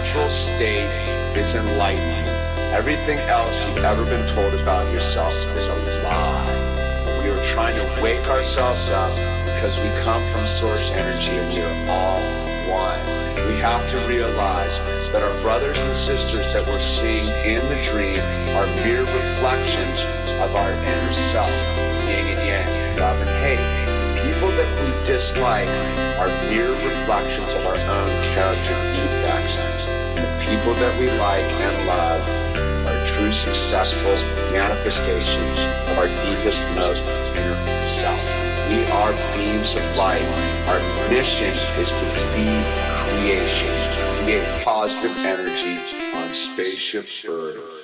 natural state is enlightenment. Everything else you've ever been told about yourself is a lie. We are trying to wake ourselves up because we come from source energy and we are all one. We have to realize that our brothers and sisters that we're seeing in the dream are mere reflections of our inner self, yin and yang, love and hate. We dislike are mere reflections of our own character defects. The people that we like and love are true successful manifestations of our deepest, most inner self. We are beams of light. Our mission is to be creation, create positive energy on Spaceship Earth.